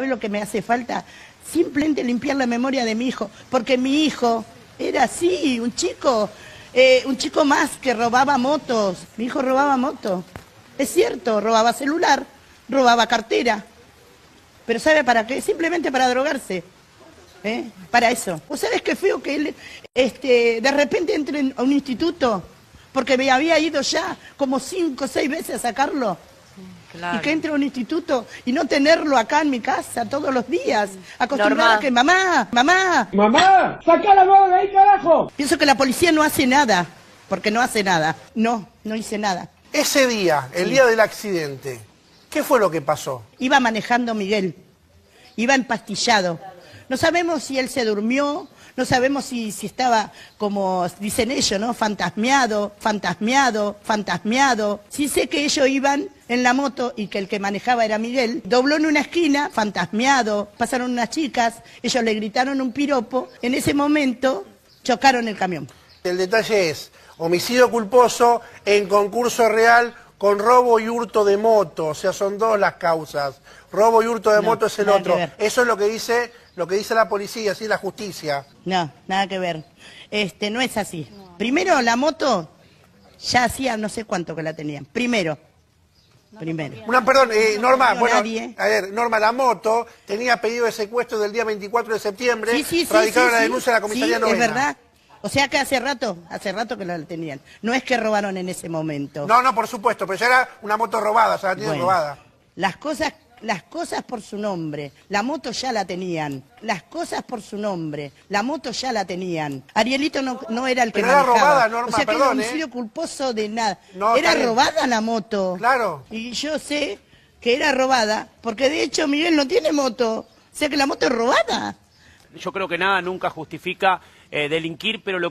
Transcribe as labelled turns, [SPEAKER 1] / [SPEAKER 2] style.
[SPEAKER 1] ¿Sabe lo que me hace falta? Simplemente limpiar la memoria de mi hijo, porque mi hijo era así, un chico, eh, un chico más que robaba motos. Mi hijo robaba motos. Es cierto, robaba celular, robaba cartera. Pero ¿sabe para qué? Simplemente para drogarse. ¿eh? Para eso. ¿Vos sabés qué feo que él este, de repente entre a un instituto? Porque me había ido ya como cinco o seis veces a sacarlo. Y que entre a un instituto y no tenerlo acá en mi casa todos los días. Acostumbrada a que mamá, mamá.
[SPEAKER 2] ¡Mamá! ¡Saca la mano de ahí, carajo!
[SPEAKER 1] Pienso que la policía no hace nada. Porque no hace nada. No, no hice nada.
[SPEAKER 3] Ese día, el día del accidente, ¿qué fue lo que pasó?
[SPEAKER 1] Iba manejando Miguel. Iba empastillado. No sabemos si él se durmió, no sabemos si, si estaba, como dicen ellos, ¿no? Fantasmeado, fantasmeado, fantasmeado. Sí sé que ellos iban en la moto y que el que manejaba era Miguel. Dobló en una esquina, fantasmeado, pasaron unas chicas, ellos le gritaron un piropo. En ese momento chocaron el camión.
[SPEAKER 3] El detalle es homicidio culposo en concurso real con robo y hurto de moto, o sea, son dos las causas. Robo y hurto de moto es el otro. Eso es lo que dice lo que dice la policía, sí, la justicia.
[SPEAKER 1] No, nada que ver. Este, no es así. Primero, la moto ya hacía no sé cuánto que la tenían. Primero. Primero.
[SPEAKER 3] Una, perdón, eh, Norma, bueno, a ver, Norma, la moto tenía pedido de secuestro del día 24 de septiembre,
[SPEAKER 1] sí, sí,
[SPEAKER 3] radicaron la denuncia en la comisaría
[SPEAKER 1] sí, es verdad. O sea que hace rato, hace rato que la tenían. No es que robaron en ese momento.
[SPEAKER 3] No, no, por supuesto, pero ya era una moto robada, sea, la tenían robada.
[SPEAKER 1] Las cosas, las cosas por su nombre. La moto ya la tenían. Las cosas por su nombre. La moto ya la tenían. Arielito no, no era el que
[SPEAKER 3] pero
[SPEAKER 1] manejaba.
[SPEAKER 3] era robada, Norma,
[SPEAKER 1] O sea que
[SPEAKER 3] perdón,
[SPEAKER 1] era homicidio
[SPEAKER 3] ¿eh?
[SPEAKER 1] culposo de nada. era robada la moto.
[SPEAKER 3] Claro.
[SPEAKER 1] Y yo sé que era robada, porque de hecho Miguel no tiene moto. O sea que la moto es robada.
[SPEAKER 4] Yo creo que nada nunca justifica eh, delinquir, pero lo